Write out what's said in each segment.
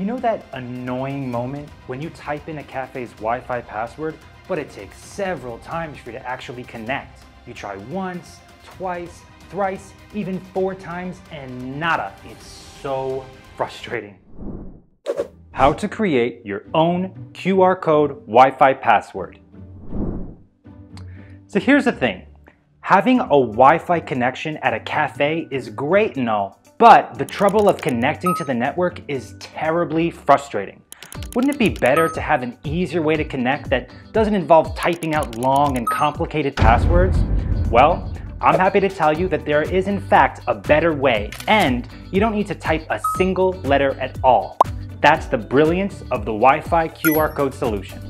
You know that annoying moment when you type in a cafe's Wi-Fi password, but it takes several times for you to actually connect? You try once, twice, thrice, even four times, and nada. It's so frustrating. How to create your own QR code Wi-Fi password. So here's the thing. Having a Wi-Fi connection at a cafe is great and all, but the trouble of connecting to the network is terribly frustrating. Wouldn't it be better to have an easier way to connect that doesn't involve typing out long and complicated passwords? Well, I'm happy to tell you that there is in fact a better way and you don't need to type a single letter at all. That's the brilliance of the Wi-Fi QR code solution.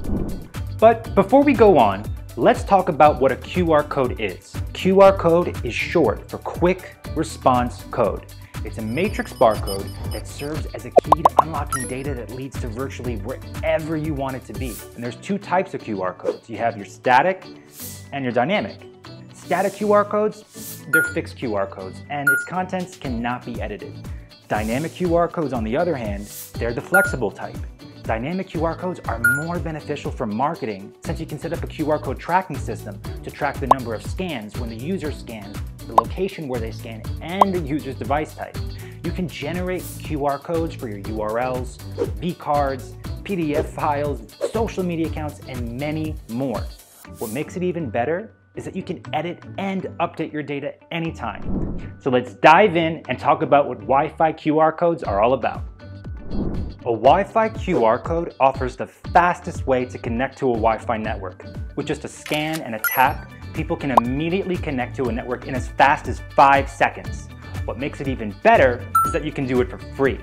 But before we go on, let's talk about what a QR code is. QR code is short for Quick Response Code. It's a matrix barcode that serves as a key to unlocking data that leads to virtually wherever you want it to be. And there's two types of QR codes. You have your static and your dynamic. Static QR codes, they're fixed QR codes, and its contents cannot be edited. Dynamic QR codes, on the other hand, they're the flexible type. Dynamic QR codes are more beneficial for marketing since you can set up a QR code tracking system to track the number of scans when the user scans the location where they scan, and the user's device type. You can generate QR codes for your URLs, vCards, PDF files, social media accounts, and many more. What makes it even better is that you can edit and update your data anytime. So let's dive in and talk about what Wi-Fi QR codes are all about. A Wi-Fi QR code offers the fastest way to connect to a Wi-Fi network. With just a scan and a tap, people can immediately connect to a network in as fast as five seconds. What makes it even better is that you can do it for free.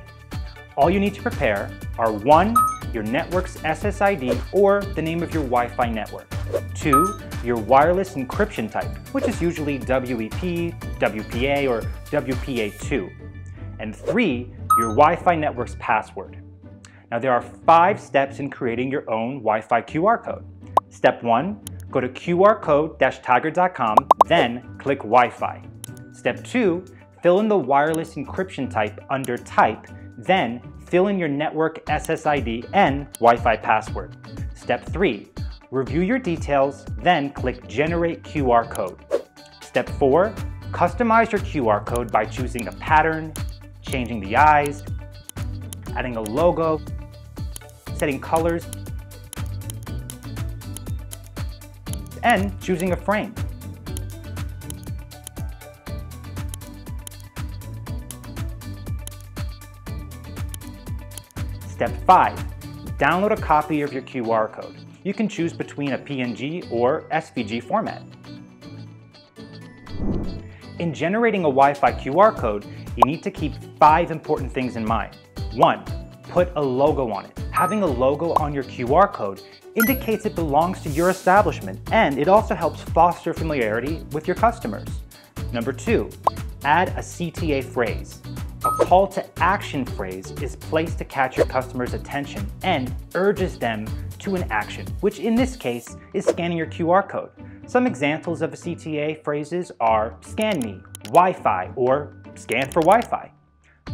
All you need to prepare are one, your network's SSID or the name of your Wi-Fi network. Two, your wireless encryption type, which is usually WEP, WPA, or WPA2. And three, your Wi-Fi network's password. Now there are five steps in creating your own Wi-Fi QR code. Step one, go to qrcode-tiger.com, then click Wi-Fi. Step 2, fill in the wireless encryption type under Type, then fill in your network SSID and Wi-Fi password. Step 3, review your details, then click Generate QR Code. Step 4, customize your QR code by choosing a pattern, changing the eyes, adding a logo, setting colors, and choosing a frame. Step 5. Download a copy of your QR code. You can choose between a PNG or SVG format. In generating a Wi-Fi QR code, you need to keep five important things in mind. 1. Put a logo on it. Having a logo on your QR code indicates it belongs to your establishment, and it also helps foster familiarity with your customers. Number two, add a CTA phrase. A call to action phrase is placed to catch your customer's attention and urges them to an action, which in this case is scanning your QR code. Some examples of a CTA phrases are scan me, Wi-Fi, or scan for Wi-Fi.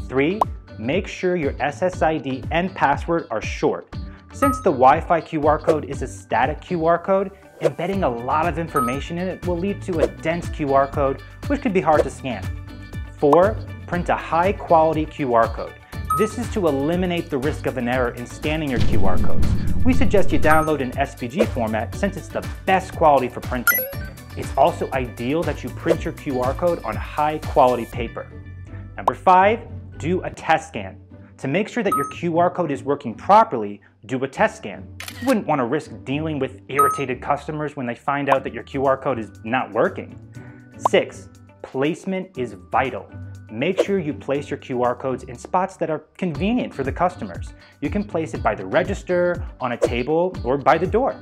Three, make sure your SSID and password are short. Since the Wi-Fi QR code is a static QR code, embedding a lot of information in it will lead to a dense QR code, which could be hard to scan. 4. Print a high-quality QR code. This is to eliminate the risk of an error in scanning your QR codes. We suggest you download an SVG format since it's the best quality for printing. It's also ideal that you print your QR code on high-quality paper. Number 5. Do a test scan. To make sure that your QR code is working properly, do a test scan. You wouldn't want to risk dealing with irritated customers when they find out that your QR code is not working. 6. Placement is vital. Make sure you place your QR codes in spots that are convenient for the customers. You can place it by the register, on a table, or by the door.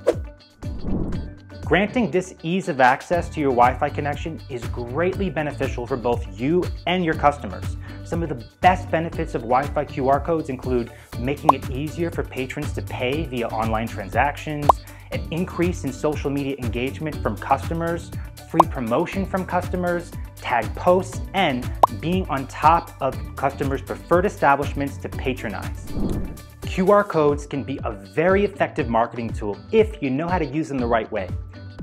Granting this ease of access to your Wi-Fi connection is greatly beneficial for both you and your customers. Some of the best benefits of Wi-Fi QR codes include making it easier for patrons to pay via online transactions, an increase in social media engagement from customers, free promotion from customers, tag posts, and being on top of customers' preferred establishments to patronize. QR codes can be a very effective marketing tool if you know how to use them the right way.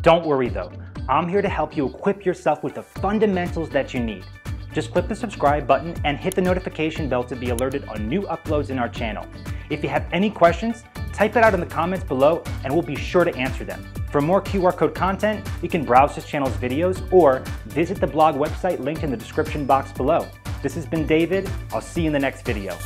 Don't worry though, I'm here to help you equip yourself with the fundamentals that you need. Just click the subscribe button and hit the notification bell to be alerted on new uploads in our channel. If you have any questions, type it out in the comments below and we'll be sure to answer them. For more QR code content, you can browse this channel's videos or visit the blog website linked in the description box below. This has been David. I'll see you in the next video.